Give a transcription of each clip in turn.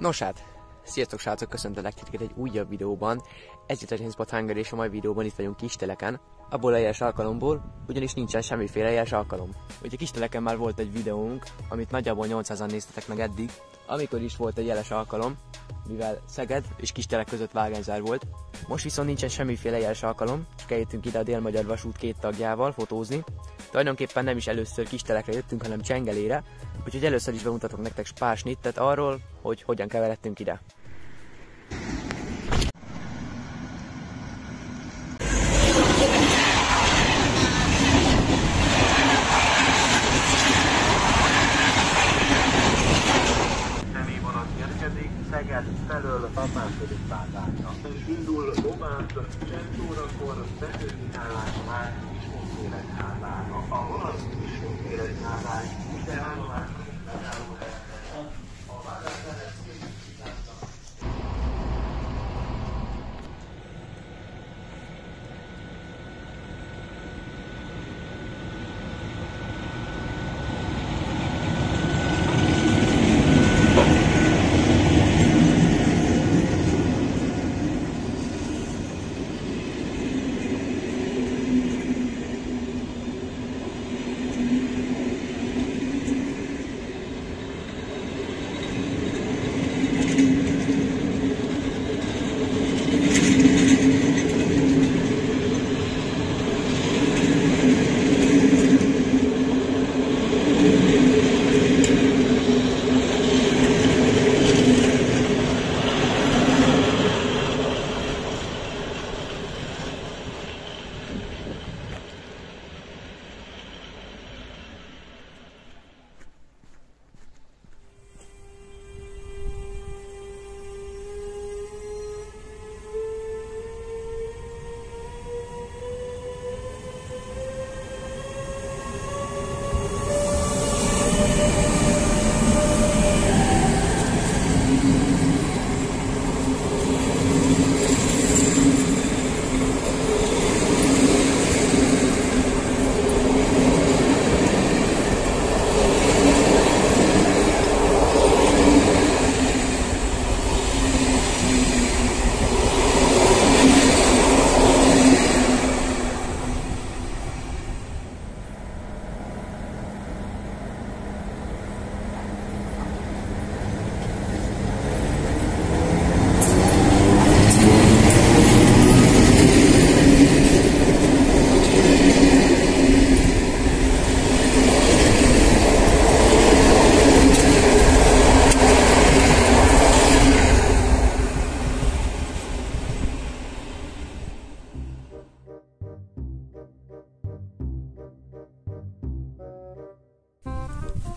Nos hát, sziasztok srácok, köszöntelek titeket egy újabb videóban. Ez itt a James Bond Hunger, és a mai videóban itt vagyunk Kisteleken. Abból a jeles alkalomból, ugyanis nincsen semmiféle jeles alkalom. Ugye Kisteleken már volt egy videónk, amit nagyjából 800-an néztetek meg eddig, amikor is volt egy jeles alkalom, mivel Szeged és Kistelek között vágányzár volt. Most viszont nincsen semmiféle jeles alkalom, csak eljöttünk ide a Dél-Magyar Vasút két tagjával fotózni. Tulajdonképpen nem is először Kistelekre jöttünk, hanem Csengelére, úgyhogy először is bemutatok nektek pár snittet arról, hogy hogyan keveredtünk ide.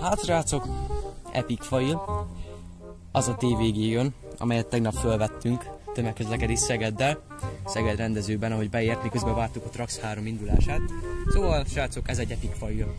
Hát srácok, Epic Fail, az a TVG jön, amelyet tegnap fölvettünk tömegközlekedés Szegeddel, Szeged rendezőben, ahogy beért, miközben vártuk a Trax 3 indulását. Szóval, srácok, ez egy Epic Fail.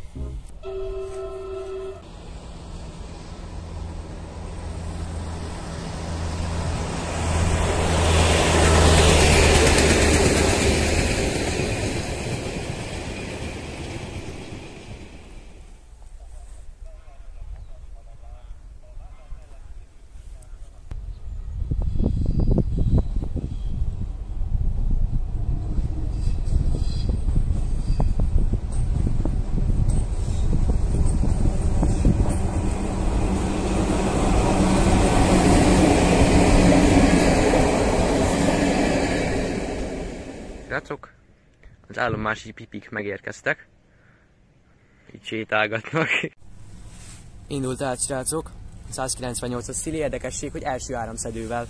Srácok, az állomási pipik megérkeztek. Így sétálgatnak. Indult át, srácok. 198-as szili érdekesség, hogy első áramszedővel.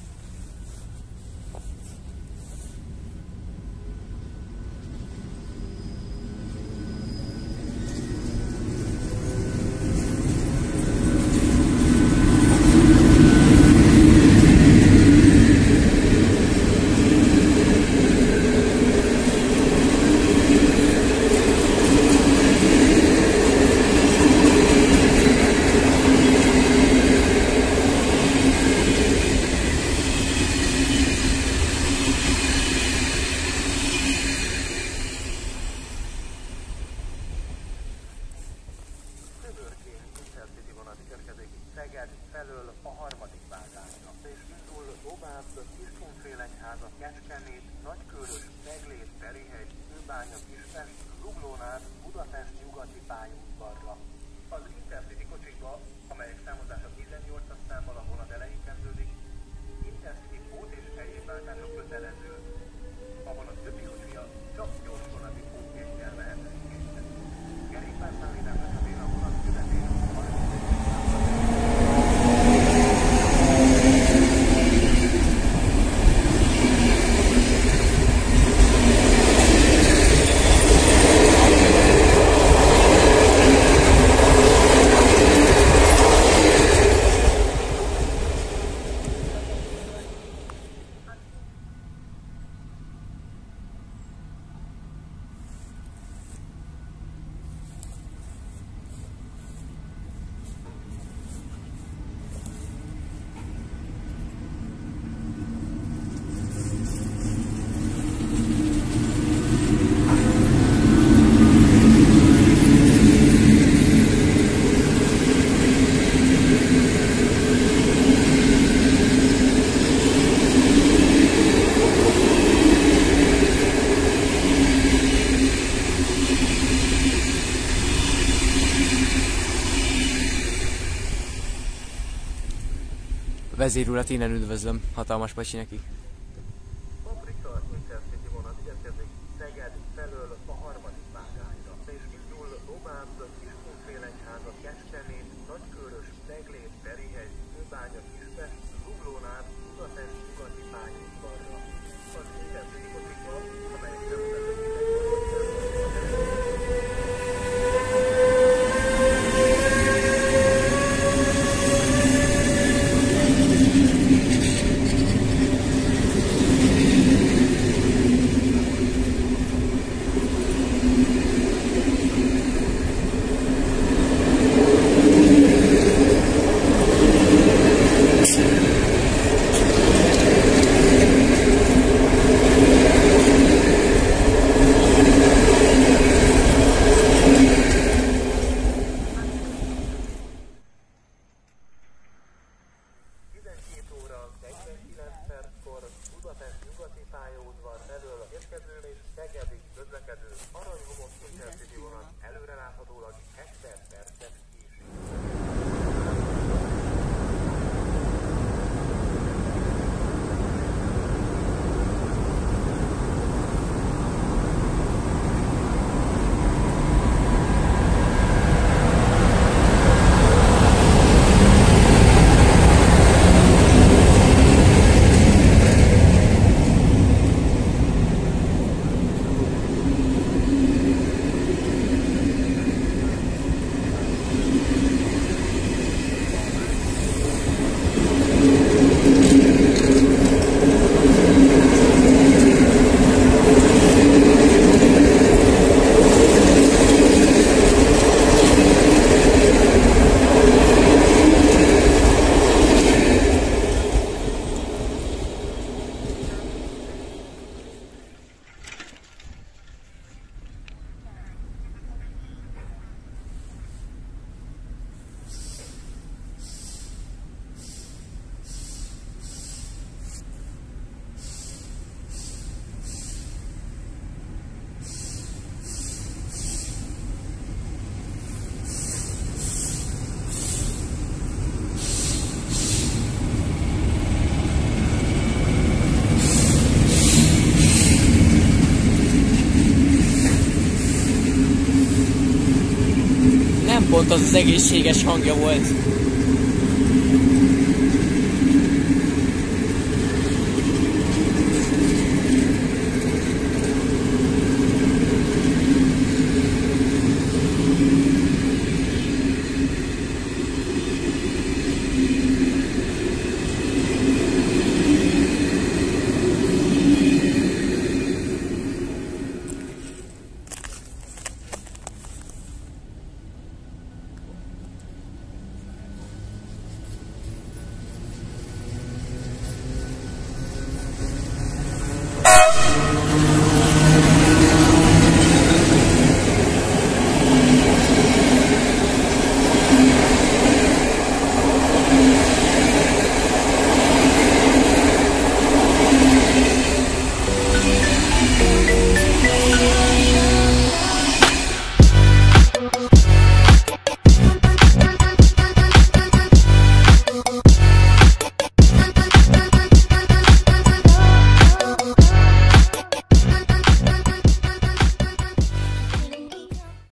vezérület, innen üdvözlöm, hatalmas pacsi nekik. pont az az egészséges hangja volt.